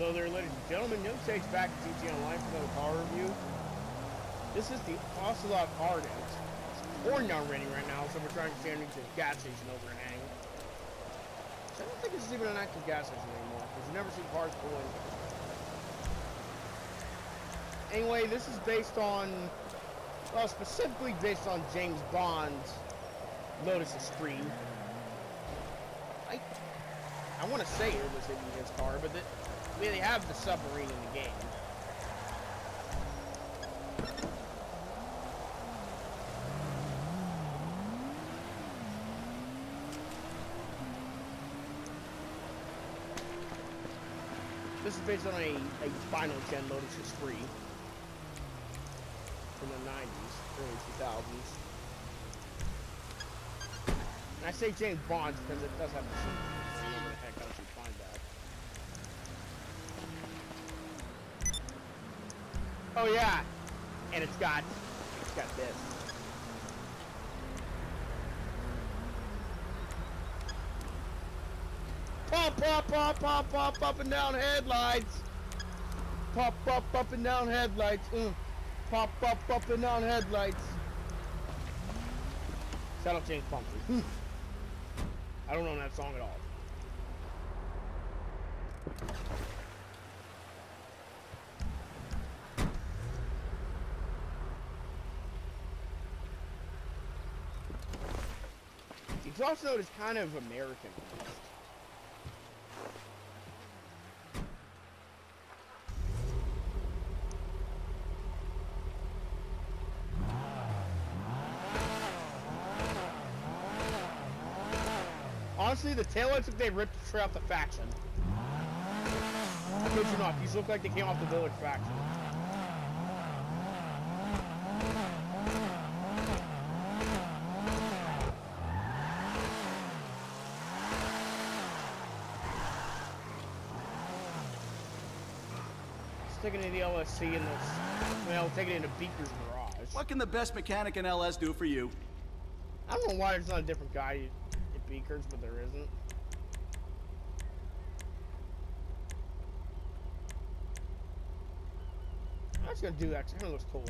Hello there, ladies and gentlemen. Yung Sage back at GT Online for another car review. This is the Ocelot Ardent. It's pouring down raining right now, so we're trying to stand into the gas station overhang. So I don't think this is even an active gas station anymore, because you never see cars pulling. Anyway, this is based on, well, specifically based on James Bond's Lotus Extreme. I, I want to say it was in his car, but the, They have the submarine in the game. This is based on a, a final gen Lotus Esprit from the 90s, early 2000s. And I say James Bond because it does have the heck else you find that? Oh yeah, and it's got it's got this. Pop, pop, pop, pop, pop, up and down headlights. Pop, pop, up and down headlights. Mm. Pop, pop, up and down headlights. Shout out James Pumphrey. I don't know that song at all. Exhaust note is kind of American. Honestly, the tail looks like they ripped straight off the faction. I kid you not, these look like they came off the village faction. Sticking in the LSC in this, well, taking it into Beeker's garage. What can the best mechanic in LS do for you? I don't know why there's not a different guy at Beekers, but there isn't. I'm just gonna do that 'cause it kind of looks cool.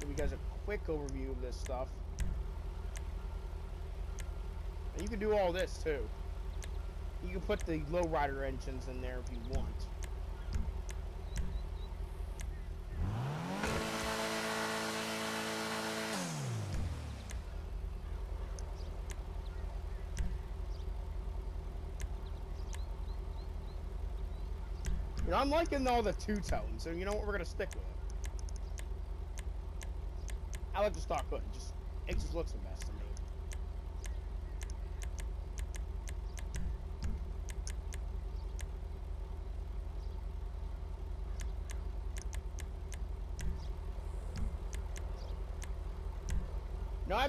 Give you guys a quick overview of this stuff. And you can do all this too. You can put the lowrider engines in there if you want. You know, I'm liking all the two-tone, so you know what, we're gonna stick with it. I like the stock hood, just, it just looks the best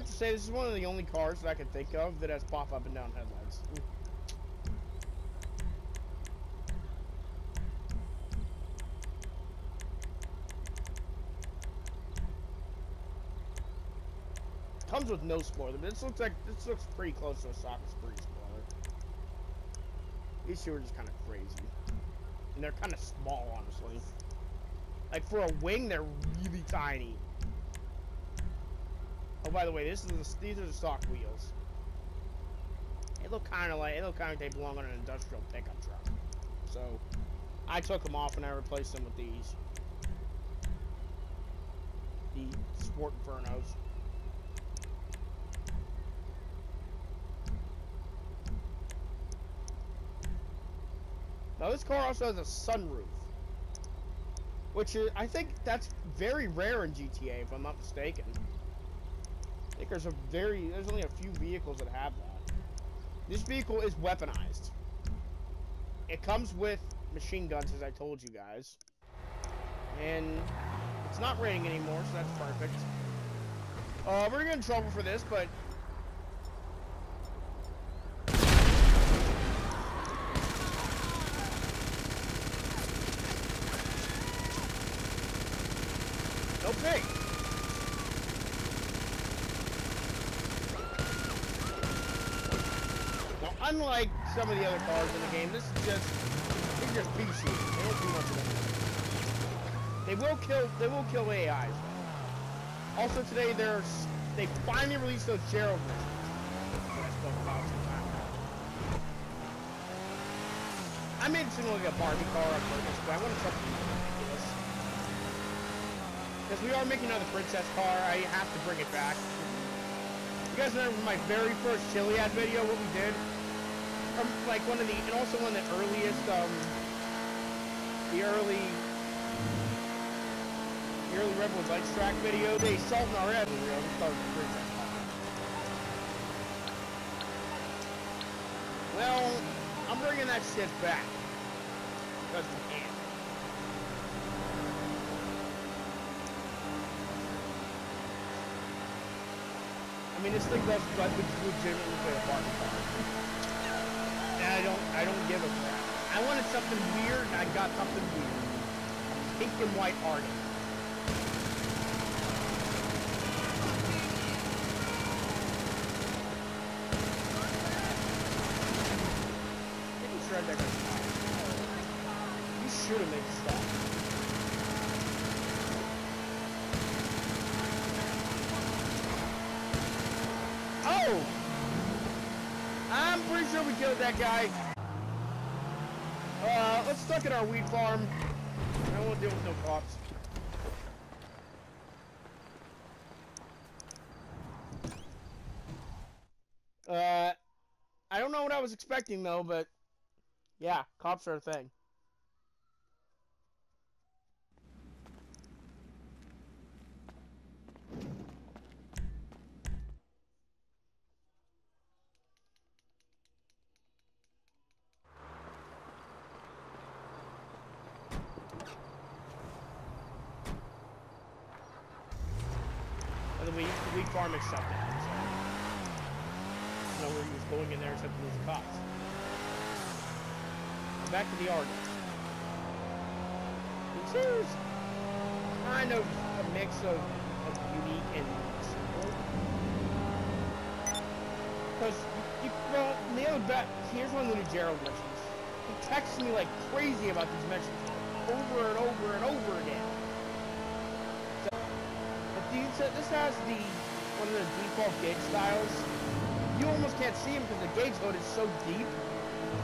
have to say, this is one of the only cars that I can think of that has pop up and down headlights. Comes with no spoiler, but this looks like this looks pretty close to a Soccer Spree spoiler. These two are just kind of crazy, and they're kind of small, honestly. Like for a wing, they're really tiny. Oh, by the way, this is the, these are the stock wheels. They look kind of like they look kind of like they belong on an industrial pickup truck. So I took them off and I replaced them with these, the Sport Infernos. Now this car also has a sunroof, which is, I think that's very rare in GTA, if I'm not mistaken. I think there's a very, there's only a few vehicles that have that. This vehicle is weaponized. It comes with machine guns, as I told you guys. And it's not raining anymore, so that's perfect. Uh, we're gonna get in trouble for this, but Okay I unlike some of the other cars in the game, this is just they're just pea shooting. They don't do much of anything. They will kill. They will kill AIs. Also today, there's they finally released those Gerald missions. I made it seem like a Barbie car on purpose, but I wanted something ridiculous. Because we are making another princess car, I have to bring it back. You guys remember my very first Chiliad video, what we did? From like one of the, and also one of the earliest, um, the early, the early Rebel Lights track video, they salt in our head, princess car. Well, I'm bringing that shit back. Because we can. I mean, this thing does legitimately play a Barbie car. And I don't, I don't give a crap. I wanted something weird, and I got something weird. Pink and white. You should have made it stop. Oh! Pretty sure we killed that guy. Uh, let's look at our weed farm. I don't deal with no cops. Uh, I don't know what I was expecting though, but yeah, cops are a thing. By the way, weed farm is shut down, so don't know where he was going in there except for those cops. Back to the Argus. Which is kind of a mix of, of unique and simple. Because, you, well, nailed back. Here's one of the new Gerald missions. He texts me like crazy about these missions over and over and over again. These, uh, this has the one of the default gauge styles. You almost can't see him because the gauge hood is so deep,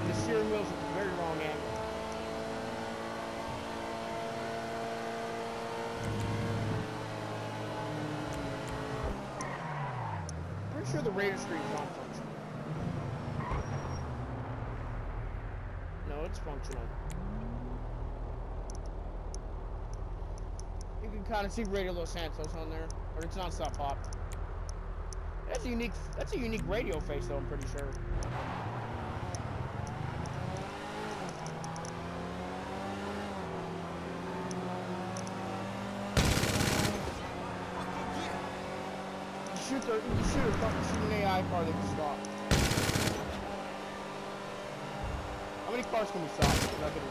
and the steering wheel's at a very wrong angle. Pretty sure the radar screen is not functional. No, it's functional. You can kind of see Radio Los Santos on there, or it's non-stop pop. That's a unique. That's a unique radio face, though. I'm pretty sure. Shoot the. You shoot a fucking shoot an AI car that can stop. How many cars can we stop without getting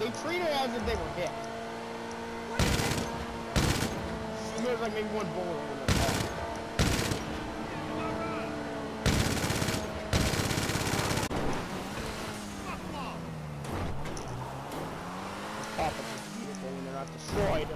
They treat it as if they were hit. And there's like maybe one bullet they're not destroyed.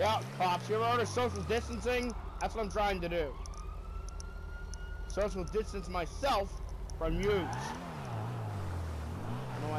Yeah, cops, you ever heard of social distancing? That's what I'm trying to do. Social distance myself from yous. I don't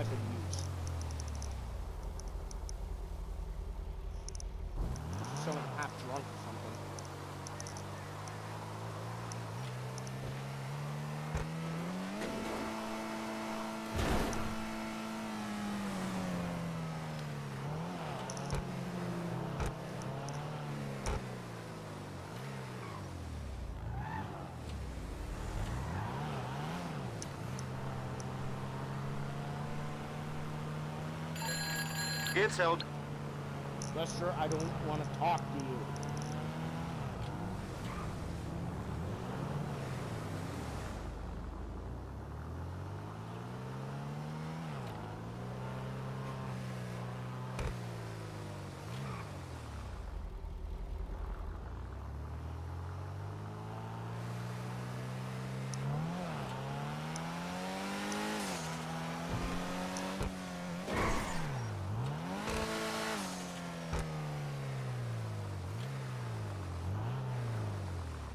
Canceled. Lester, I don't want to talk to you.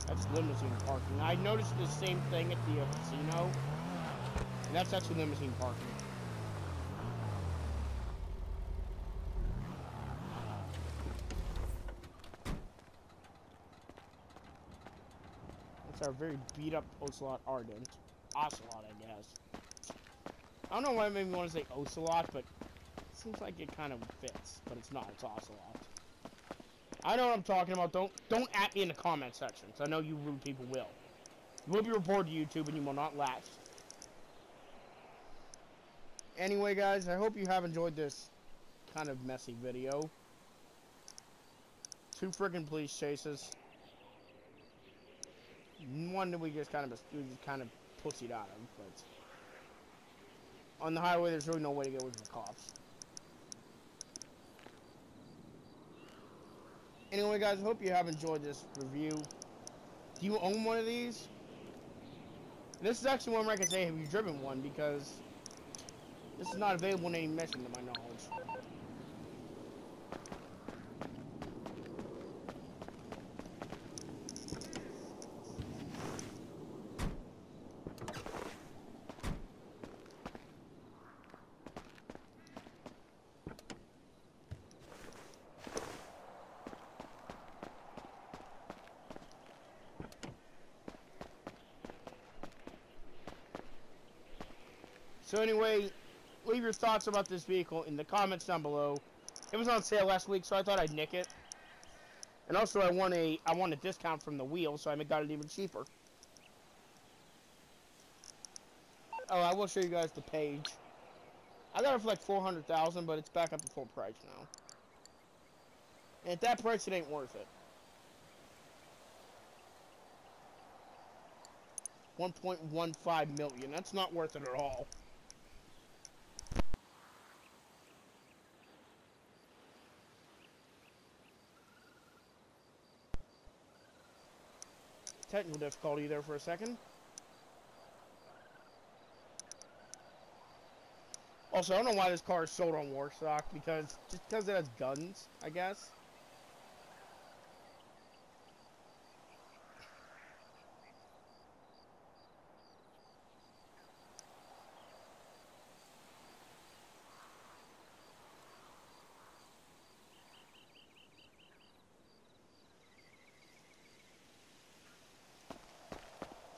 That's limousine parking. I noticed the same thing at the casino. And that's actually limousine parking. That's our very beat up Ocelot Ardent. Ocelot, I guess. I don't know why I made me want to say Ocelot, but it seems like it kind of fits. But it's not, it's Ocelot. I know what I'm talking about. Don't don't at me in the comment sections. I know you rude people will. You will be reported to YouTube and you will not last. Anyway, guys, I hope you have enjoyed this kind of messy video. Two freaking police chases. One that we just kind of we just kind of pussied out of, but on the highway, there's really no way to get away from the cops. Anyway, guys, I hope you have enjoyed this review. Do you own one of these? This is actually one where I can say, have you driven one? Because this is not available in any mission, to my knowledge. So anyway, leave your thoughts about this vehicle in the comments down below. It was on sale last week, so I thought I'd nick it. And also, I want a I want a discount from the wheel, so I got it even cheaper. Oh, I will show you guys the page. I got it for like 400000 but it's back up to full price now. And at that price, it ain't worth it. 1.15 million. That's not worth it at all. Technical difficulty there for a second. Also, I don't know why this car is sold on Warstock, because, just because it has guns, I guess.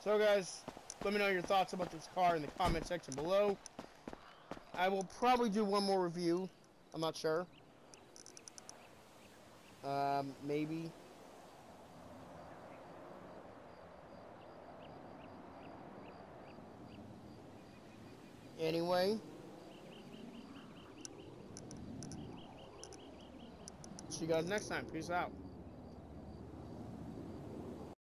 So guys, let me know your thoughts about this car in the comment section below. I will probably do one more review. I'm not sure. Um, maybe. Anyway. See you guys next time. Peace out.